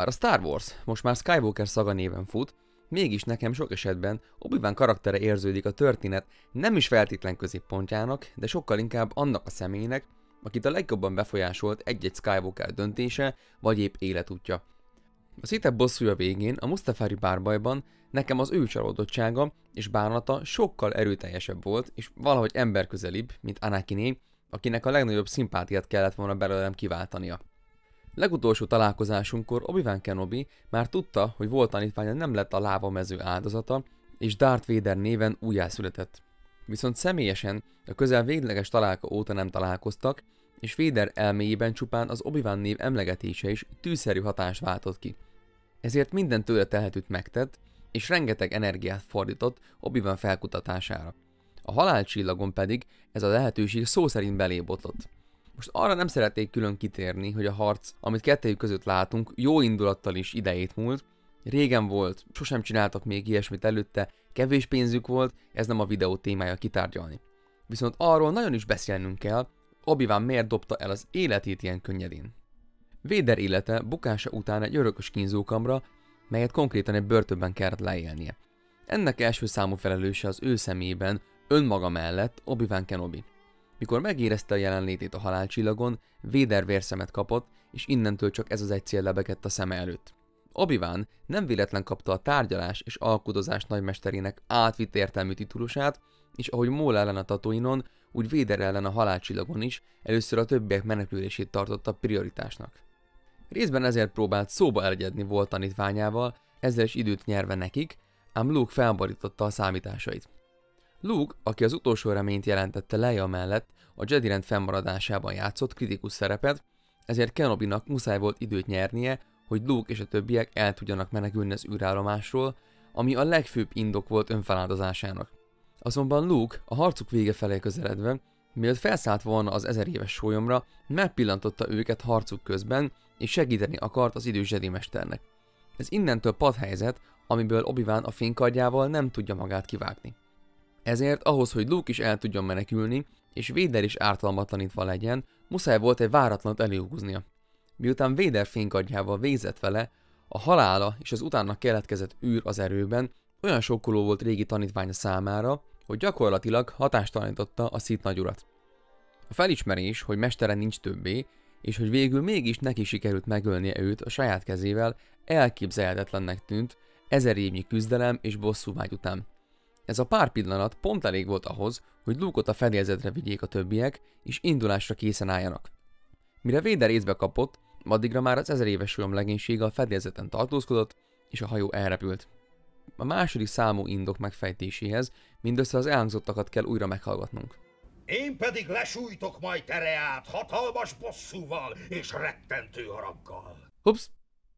Bár a Star Wars most már Skywalker szaga néven fut, mégis nekem sok esetben obi karaktere érződik a történet nem is feltétlen középpontjának, de sokkal inkább annak a személynek, akit a legjobban befolyásolt egy-egy Skywalker döntése, vagy épp életútja. A szitebb bosszúja végén, a Mustafari bárbajban nekem az ő csalódottsága és bánata sokkal erőteljesebb volt, és valahogy emberközelibb, mint Anakiné, akinek a legnagyobb szimpátiát kellett volna belőlem kiváltania. Legutolsó találkozásunkkor Obi-Wan Kenobi már tudta, hogy volt tanítványa nem lett a lávamező áldozata, és Darth Vader néven újjászületett. Viszont személyesen a közel végleges találka óta nem találkoztak, és Vader elméjében csupán az obi név emlegetése is tűszerű hatást váltott ki. Ezért minden tőle telhetőt megtett, és rengeteg energiát fordított obi felkutatására. A halálcsillagon pedig ez a lehetőség szó szerint belébotlott. Most arra nem szeretnék külön kitérni, hogy a harc, amit kettőjük között látunk, jó indulattal is idejét múlt, régen volt, sosem csináltak még ilyesmit előtte, kevés pénzük volt, ez nem a videó témája kitárgyalni. Viszont arról nagyon is beszélnünk kell, obi miért dobta el az életét ilyen könnyedén. Véder élete bukása után egy örökös kínzókamra, melyet konkrétan egy börtönben kellett leélnie. Ennek első számú felelőse az ő szemében, önmaga mellett Obi-Wan Kenobi. Mikor megérezte a jelenlétét a halálcsillagon, Véder vérszemet kapott, és innentől csak ez az egy cél lebegett a szeme előtt. obi nem véletlen kapta a tárgyalás és alkudozás nagymesterének átvitt értelmű titulusát, és ahogy Mól ellen a Tatuinon, úgy Véder ellen a halálcsillagon is először a többiek menekülését tartotta prioritásnak. Részben ezért próbált szóba elegyedni volt tanítványával, ezzel is időt nyerve nekik, ám Luke felborította a számításait. Luke, aki az utolsó reményt jelentette Leia mellett, a Jedi rend fennmaradásában játszott kritikus szerepet, ezért Kenobinak muszáj volt időt nyernie, hogy Luke és a többiek el tudjanak menekülni az űrállomásról, ami a legfőbb indok volt önfeláldozásának. Azonban Luke a harcuk vége felé közeledve, mielőtt felszállt volna az ezer éves sólyomra, megpillantotta őket harcuk közben, és segíteni akart az idős mesternek. Ez innentől padhelyzet, amiből obi a fénykardjával nem tudja magát kivágni. Ezért ahhoz, hogy Luke is el tudjon menekülni, és Véder is ártalmatlanítva legyen, muszáj volt egy váratlanat előhúznia. Miután Véder fénykardjával végzett vele, a halála és az utána keletkezett űr az erőben olyan sokkoló volt régi tanítványa számára, hogy gyakorlatilag hatástalanította a szit nagyurat. A felismerés, hogy mestere nincs többé, és hogy végül mégis neki sikerült megölnie őt a saját kezével, elképzelhetetlennek tűnt, ezer évnyi küzdelem és bosszúvágy után. Ez a pár pillanat pont elég volt ahhoz, hogy Luke-ot a fedélzetre vigyék a többiek, és indulásra készen álljanak. Mire Véder észbe kapott, addigra már az ezer éves legénysége a fedélzeten tartózkodott, és a hajó elrepült. A második számú indok megfejtéséhez mindössze az elhangzottakat kell újra meghallgatnunk. Én pedig lesújtok majd tereát hatalmas bosszúval és rettentő haraggal. Hups,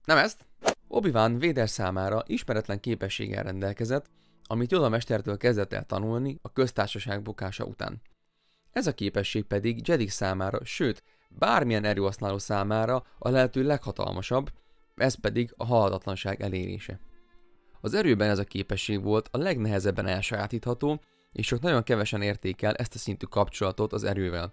nem ezt? Obi-Wan Véder számára ismeretlen képességgel rendelkezett, amit Yoda mestertől kezdett el tanulni a köztársaság bukása után. Ez a képesség pedig Jedi számára, sőt, bármilyen erőhasználó számára a lehető leghatalmasabb, ez pedig a halhatatlanság elérése. Az erőben ez a képesség volt a legnehezebben elsajátítható, és csak nagyon kevesen értékel ezt a szintű kapcsolatot az erővel.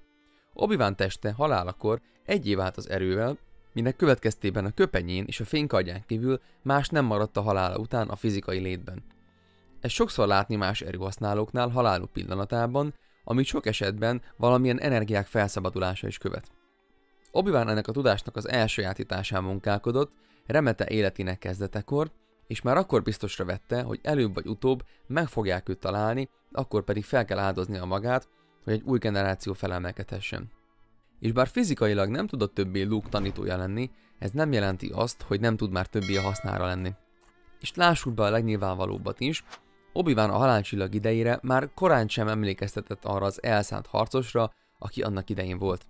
obi teste halálakor egyé vált az erővel, minek következtében a köpenyén és a fénykardján kívül más nem maradt a halála után a fizikai létben. Ez sokszor látni más erőhasználóknál haláluk pillanatában, amit sok esetben valamilyen energiák felszabadulása is követ. obi ennek a tudásnak az elsajátításán munkálkodott, remete életének kezdetekor, és már akkor biztosra vette, hogy előbb vagy utóbb meg fogják őt találni, akkor pedig fel kell a magát, hogy egy új generáció felemelkedhessen. És bár fizikailag nem tudott többé Luke tanítója lenni, ez nem jelenti azt, hogy nem tud már többé a hasznára lenni. És lássuk be a legnyilvánvalóbbat is, obi a halálcsillag idejére már korán sem emlékeztetett arra az elszánt harcosra, aki annak idején volt.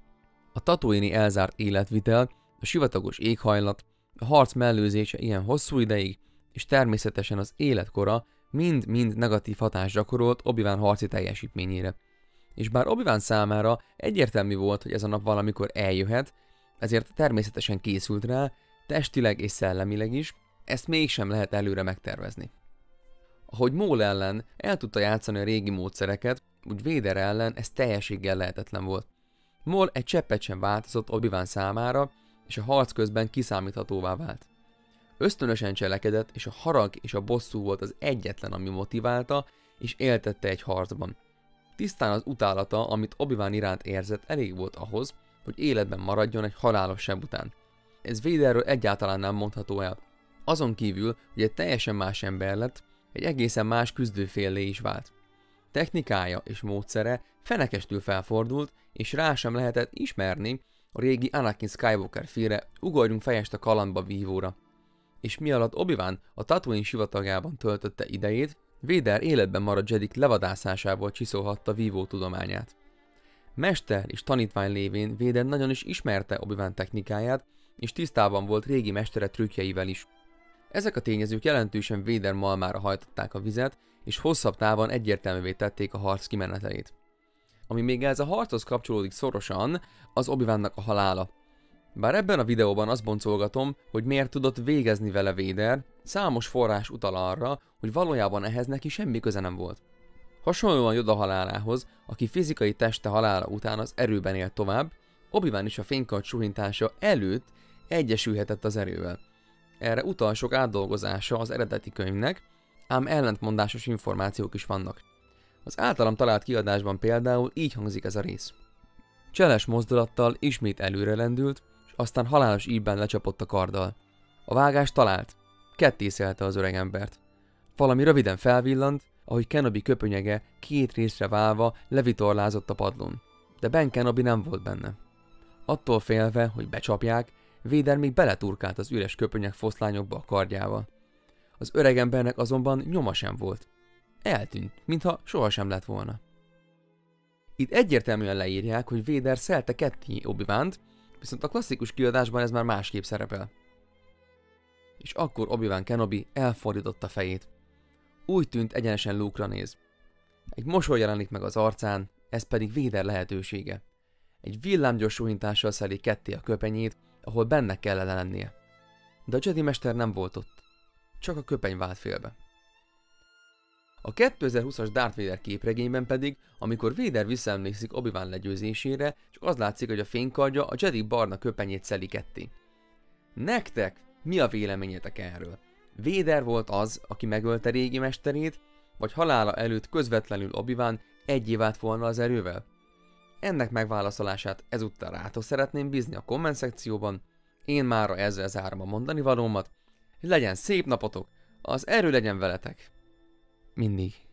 A tatuini elzárt életvitel, a sivatagos éghajlat, a harc mellőzése ilyen hosszú ideig, és természetesen az életkora mind-mind negatív hatást gyakorolt obi harci teljesítményére. És bár obi számára egyértelmű volt, hogy ez a nap valamikor eljöhet, ezért természetesen készült rá, testileg és szellemileg is, ezt mégsem lehet előre megtervezni. Ahogy Mól ellen el tudta játszani a régi módszereket, úgy Véder ellen ez teljességgel lehetetlen volt. Mól egy cseppet sem változott obi számára, és a harc közben kiszámíthatóvá vált. Ösztönösen cselekedett, és a harag és a bosszú volt az egyetlen, ami motiválta, és éltette egy harcban. Tisztán az utálata, amit obi iránt érzett, elég volt ahhoz, hogy életben maradjon egy halálos seb után. Ez Véderről egyáltalán nem mondható el. Azon kívül, hogy egy teljesen más ember lett, egy egészen más küzdőféllé is vált. Technikája és módszere fenekestül felfordult, és rá sem lehetett ismerni a régi Anakin Skywalker félre, ugorjunk fejest a kalandba vívóra. És mi alatt obi a Tatooine sivatagában töltötte idejét, Véder életben maradt Jedik levadászásából csiszolhatta vívó tudományát. Mester és tanítvány lévén Véder nagyon is ismerte obi technikáját, és tisztában volt régi mestere trükkjeivel is. Ezek a tényezők jelentősen Véder malmára hajtották a vizet, és hosszabb távon egyértelművé tették a harc kimenetelét. Ami még ez a harchoz kapcsolódik szorosan, az obi a halála. Bár ebben a videóban azt boncolgatom, hogy miért tudott végezni vele Véder, számos forrás utal arra, hogy valójában ehhez neki semmi köze nem volt. Hasonlóan Joda halálához, aki fizikai teste halála után az erőben élt tovább, obi is a fénykart suhintása előtt egyesülhetett az erővel. Erre utal sok átdolgozása az eredeti könyvnek, ám ellentmondásos információk is vannak. Az általam talált kiadásban például így hangzik ez a rész. Cseles mozdulattal ismét előre lendült, és aztán halálos íbben lecsapott a karddal. A vágás talált. Kettészelte az öregembert. Valami röviden felvillant, ahogy Kenobi köpönyege két részre válva levitorlázott a padlón. De Ben Kenobi nem volt benne. Attól félve, hogy becsapják, Véder még beleturkált az üres köpönyek foszlányokba a kardjával. Az öregembernek azonban nyoma sem volt. Eltűnt, mintha sohasem lett volna. Itt egyértelműen leírják, hogy Véder szelte ketté obi viszont a klasszikus kiadásban ez már másképp szerepel. És akkor obi Kenobi elfordította fejét. Úgy tűnt egyenesen Luke-ra néz. Egy mosoly jelenik meg az arcán, ez pedig Véder lehetősége. Egy villámgyors suhintással szeli ketté a köpenyét, ahol benne kellene lennie. De a Jedi Mester nem volt ott. Csak a köpeny vált félbe. A 2020-as Darth Vader képregényben pedig, amikor Vader visszaemlékszik obi legyőzésére, csak az látszik, hogy a fénykardja a Jedi barna köpenyét szeli ketté. Nektek mi a véleményetek erről? Vader volt az, aki megölte régi mesterét, vagy halála előtt közvetlenül obi egy év volna az erővel? Ennek megválaszolását ezúttal rátok szeretném bízni a komment szekcióban. Én mára ezzel zárom a mondani valómat. Legyen szép napotok, az erő legyen veletek! Mindig.